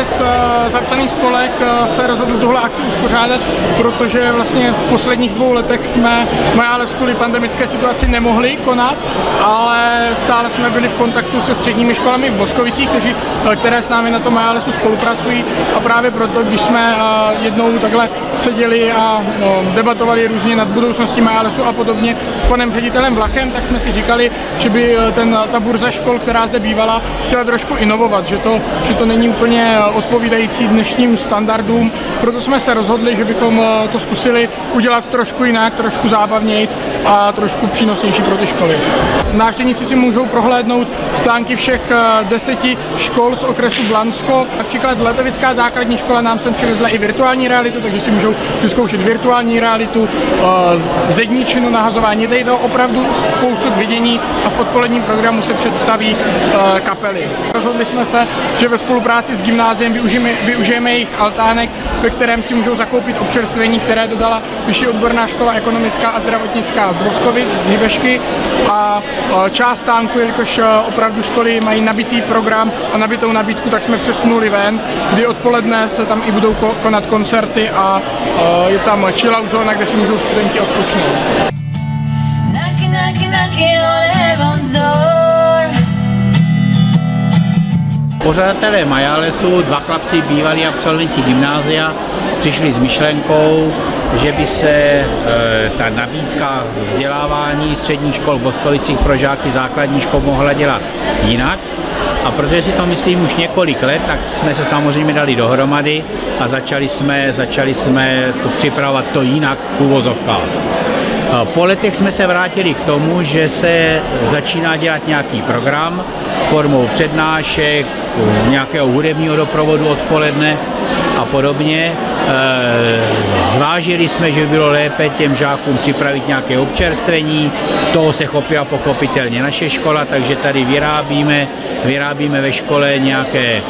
Majales eh, zapsaný spolek eh, se rozhodl tuhle akci uspořádat, protože vlastně v posledních dvou letech jsme Majales kvůli pandemické situaci nemohli konat, ale stále jsme byli v kontaktu se středními školami v Boskovicích, kteří, eh, které s námi na tom Majalesu spolupracují. A právě proto, když jsme jednou takhle seděli a debatovali různě nad budoucností Majalesu a podobně s panem ředitelem Vlachem, tak jsme si říkali, že by ten, ta burza škol, která zde bývala, chtěla trošku inovovat, že to, že to není úplně odpovídající dnešním standardům, proto jsme se rozhodli, že bychom eh, to zkusili udělat trošku jinak, trošku zábavnějc a trošku přínosnější pro ty školy. Návštěvníci si můžou prohlédnout stánky všech eh, deseti škol z okresu Blansko. Například Letovická základní škola nám sem přivezla i virtuální realitu, takže si můžou vyzkoušet virtuální realitu, eh, zedničinu, nahazování. Tady to opravdu spoustu k vidění a v odpoledním programu se představí kapely. Rozhodli jsme se, že ve spolupráci s gymnáziem využijeme, využijeme jejich altánek, ve kterém si můžou zakoupit občerstvení, které dodala Vyšší odborná škola ekonomická a zdravotnická z Boskovic, z Hybešky a část stánku, jelikož opravdu školy mají nabitý program a nabitou nabídku, tak jsme přesunuli ven, kdy odpoledne se tam i budou konat koncerty a je tam chill out zóna, kde si můžou studenti odpočnout. Knock, knock, knock Pořadatelé Majalesu, dva chlapci, bývalí absolventi gymnázia, přišli s myšlenkou, že by se e, ta nabídka vzdělávání středních škol v Boskovicích pro žáky základní škol mohla dělat jinak. A protože si to myslím už několik let, tak jsme se samozřejmě dali dohromady a začali jsme, začali jsme to připravovat to jinak v úvozovkách. Po letech jsme se vrátili k tomu, že se začíná dělat nějaký program formou přednášek, nějakého hudebního doprovodu odpoledne a podobně. E, zvážili jsme, že by bylo lépe těm žákům připravit nějaké občerstvení, toho se chopila pochopitelně naše škola, takže tady vyrábíme, vyrábíme ve škole nějaké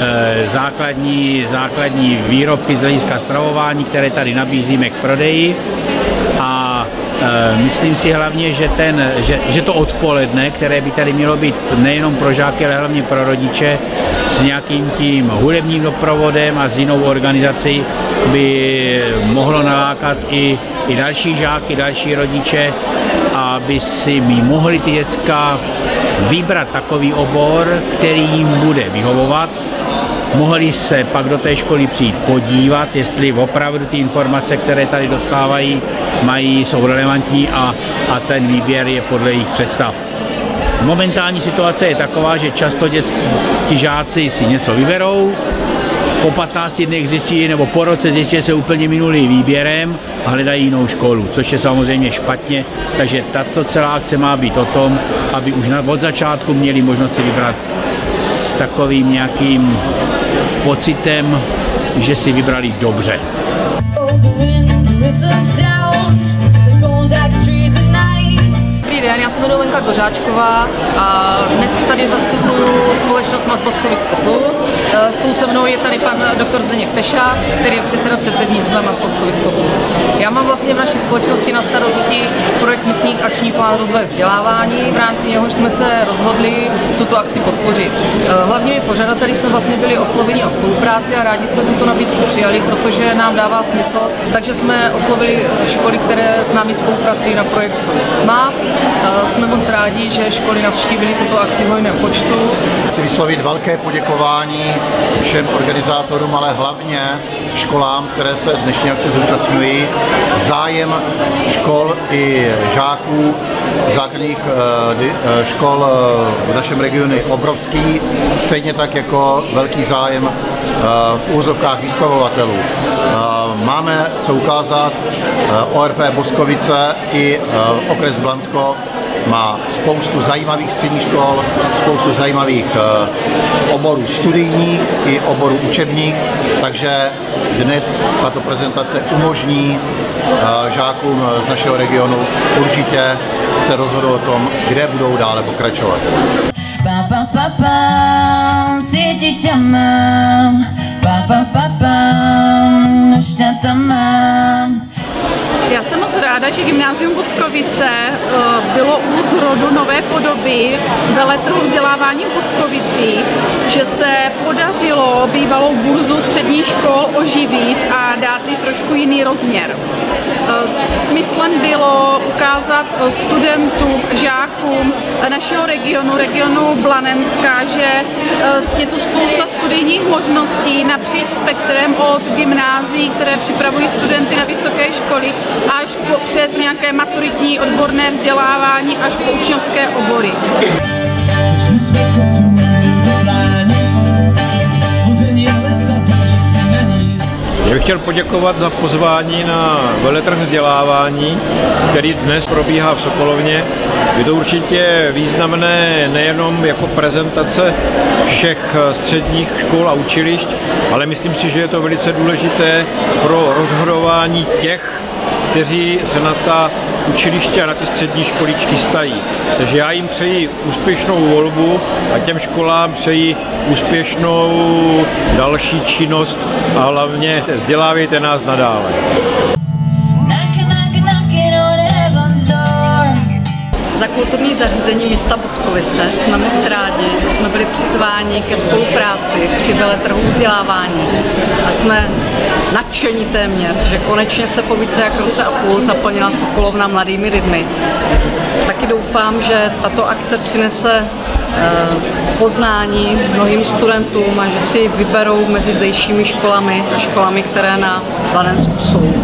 e, základní, základní výrobky z hlediska stravování, které tady nabízíme k prodeji. Eh, myslím si hlavně, že, ten, že, že to odpoledne, které by tady mělo být nejenom pro žáky, ale hlavně pro rodiče, s nějakým tím hudebním doprovodem a s jinou organizací by mohlo nalákat i, i další žáky, další rodiče, aby si mi mohli ty děcka vybrat takový obor, který jim bude vyhovovat, mohli se pak do té školy přijít podívat, jestli opravdu ty informace, které tady dostávají, mají, jsou relevantní a, a ten výběr je podle jejich představ. Momentální situace je taková, že často dět, ti žáci si něco vyberou, po 15 dnech zjistí, nebo po roce zjistí, že se úplně minulý výběrem a hledají jinou školu, což je samozřejmě špatně. Takže tato celá akce má být o tom, aby už od začátku měli možnost si vybrat s takovým nějakým pocitem, že si vybrali dobře. Já se jmenuji Lenka Kořáčková a dnes tady zastupuju společnost Mazboskovic Plus. Eh, spolu se mnou je tady pan doktor Zdeněk Peša, který je předseda předsednictva Mazboskovic Plus. Já mám vlastně v naší společnosti na starosti projekt místních akční plán rozvoje vzdělávání, v rámci něhož jsme se rozhodli tuto akci podpořit. Eh, hlavními pořadateli jsme vlastně byli osloveni o spolupráci a rádi jsme tuto nabídku přijali, protože nám dává smysl, takže jsme oslovili školy, které s námi spolupracují na projektu MAP, jsme moc rádi, že školy navštívili tuto akci v hojném počtu. Chci vyslovit velké poděkování všem organizátorům, ale hlavně školám, které se dnešní akce zúčastňují. Zájem škol i žáků základních eh, eh, škol eh, v našem regionu je obrovský, stejně tak jako velký zájem v úzovkách výstavovatelů. Máme co ukázat, ORP Boskovice i okres Blansko má spoustu zajímavých středních škol, spoustu zajímavých oborů studijních i oborů učebních, takže dnes tato prezentace umožní žákům z našeho regionu určitě se rozhodl o tom, kde budou dále pokračovat. Pa, pa, pa, pa, já ráda, že Gymnázium Boskovice eh, bylo u zrodu nové podoby veletru vzdělávání v Boskovicích, že se podařilo bývalou burzu středních škol oživit a dát jí trošku jiný rozměr. Eh, smyslem bylo ukázat eh, studentům, žákům našeho regionu, regionu Blanenska, že je tu spousta studijních možností napříč spektrem od gymnázií, které připravují studenty na vysoké školy, až po, přes nějaké maturitní odborné vzdělávání až po učňovské obory. Chtěl poděkovat za pozvání na veletrh vzdělávání, který dnes probíhá v Sokolovně. Je to určitě významné nejenom jako prezentace všech středních škol a učilišť, ale myslím si, že je to velice důležité pro rozhodování těch, kteří se na ta učiliště a na ty střední školy chystají. Takže já jim přeji úspěšnou volbu a těm školám přeji úspěšnou další činnost a hlavně vzdělávejte nás nadále. Za kulturní zařízení města Boskovice jsme moc rádi, že jsme byli přizváni ke spolupráci při veletrhu vzdělávání a jsme nadšení téměř, že konečně se po více jak roce a půl zaplnila Sokolovna mladými lidmi. Taky doufám, že tato akce přinese eh, poznání mnohým studentům a že si vyberou mezi zdejšími školami a školami, které na Valensku jsou.